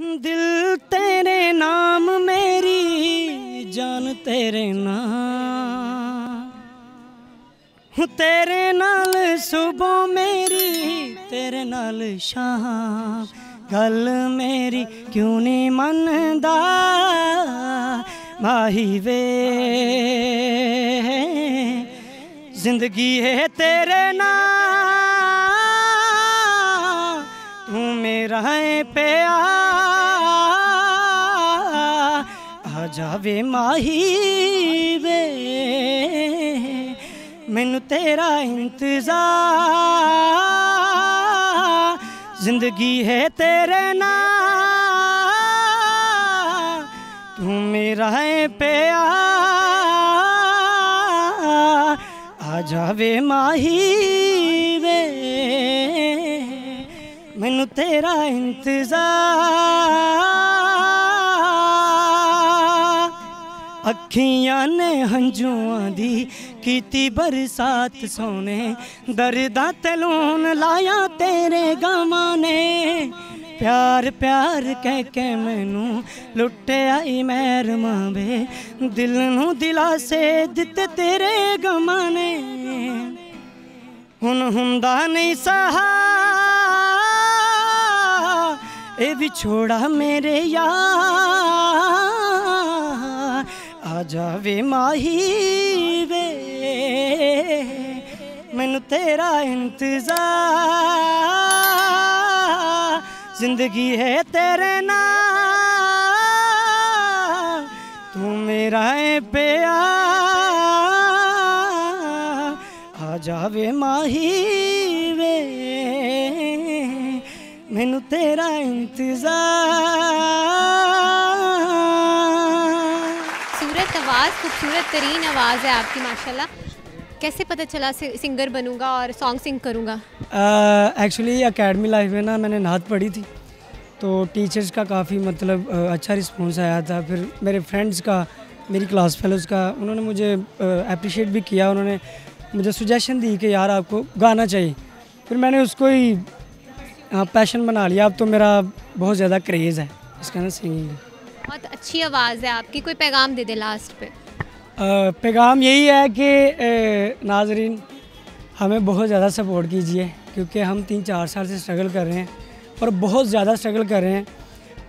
ਦਿਲ ਤੇਰੇ ਨਾਮ ਮੇਰੀ, ਜਾਨ ਤੇਰੇ ਨਾਮ ਤੇਰੇ ਨਾਲ ਸੁਬਹ ਮੇਰੀ, ਤੇਰੇ ਨਾਲ ਸ਼ਾਮ। ਗੱਲ ਮੇਰੀ ਕਿਉਂ ਨਹੀਂ ਮੰਨਦਾ? ਮਾਹੀ ਵੇ। ਜ਼ਿੰਦਗੀ ਹੈ ਤੇਰੇ ਨਾਲ। ਤੂੰ ਮੇਰਾ ਹੈ ਜਾਵੇ ਮਾਹੀ ਵੇ। ਮੈਨੂੰ ਤੇਰਾ ਇੰਤਜ਼ਾਰ, ਜ਼ਿੰਦਗੀ ਹੈ ਤੇਰੇ ਨਾਲ। ਤੂੰ ਮੇਰਾ ਹੈ ਪਿਆ ਆ ਜਾਵੇ ਮਾਹੀ ਵੇ। ਮੈਨੂੰ ਤੇਰਾ ਇੰਤਜ਼ਾਰ। ਅੱਖੀਆਂ ਨੇ ਹੰਝੂਆਂ ਦੀ ਕੀਤੀ ਬਰਸਾਤ ਸੋਨੇ ਦਰਦਾਂ ਤੇ ਲੂਣ ਲਾਇਆ ਤੇਰੇ ਗਮਾਂ ਨੇ। ਪਿਆਰ ਪਿਆਰ ਕਹਿ ਕੇ ਮੈਨੂੰ ਲੁੱਟਿਆ ਈ ਮੈਰ ਮਾਵੇ ਦਿਲ ਨੂੰ ਦਿਲਾਸੇ ਦਿੱਤੇ ਤੇਰੇ ਗਮਾਂ ਨੇ। ਹੁਣ ਹੁੰਦਾ ਨਹੀਂ ਸਹਾ, ਇਹ ਵਿਛੋੜਾ ਮੇਰੇ ਯਾਰ। ਜਾਵੇ ਮਾਹੀ ਵੇ। ਮੈਨੂੰ ਤੇਰਾ ਇੰਤਜ਼ਾਰ। ਜ਼ਿੰਦਗੀ ਹੈ ਤੇਰੇ ਨਾਲ। ਤੂੰ ਮੇਰਾ ਹੈ ਪਿਆ ਆ ਜਾਵੇ ਮਾਹੀ ਵੇ। ਮੈਨੂੰ ਤੇਰਾ ਇੰਤਜ਼ਾਰ। खूबसूरत आवाज़, खूबसूरत तरीन आवाज़ है आपकी, माशाल्लाह। कैसे पता चला सिंगर बनूँगा और सॉन्ग सिंग करूँगा? एक्चुअली एकेडमी लाइफ में ना मैंने नात पढ़ी थी तो टीचर्स का काफ़ी मतलब अच्छा रिस्पॉन्स आया था। फिर मेरे फ्रेंड्स का, मेरी क्लास फेलोज़ का, उन्होंने मुझे अप्रिशिएट भी किया। उन्होंने मुझे सुजेशन दी कि यार आपको गाना चाहिए। फिर मैंने उसको ही पैशन बना लिया। अब तो मेरा बहुत ज़्यादा क्रेज़ है, इसका ना सिंगिंग बहुत अच्छी आवाज़ है आपकी। कोई पैगाम दे दे लास्ट पे। पैगाम यही है कि नाजरीन, हमें बहुत ज़्यादा सपोर्ट कीजिए, क्योंकि हम तीन चार साल से स्ट्रगल कर रहे हैं और बहुत ज़्यादा स्ट्रगल कर रहे हैं।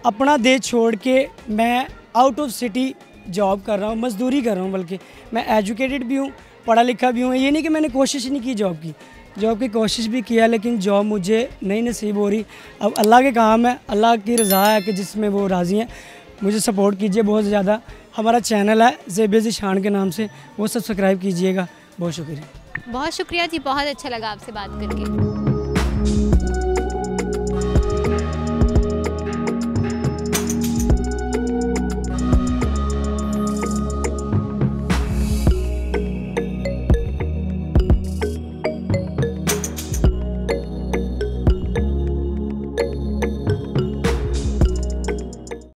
अपना देश छोड़ के मैं आउट ऑफ़ सिटी जॉब कर रहा हूँ, मजदूरी कर रहा हूँ बल्कि। मैं एजुकेटेड भी हूँ, पढ़ा लिखा भी हूँ। ये नहीं कि मैंने कोशिश नहीं की जॉब की। जॉब की कोशिश भी किया, लेकिन जॉब मुझे नहीं नसीब हो रही। अब अल्लाह के काम है, अल्लाह की रज़ा है कि जिसमें वो राज़ी हैं। मुझे सपोर्ट कीजिए बहुत ज़्यादा। हमारा चैनल है जेब शान के नाम से, वो सब्सक्राइब कीजिएगा। बहुत शुक्रिया। बहुत शुक्रिया जी, बहुत अच्छा लगा आपसे बात करके।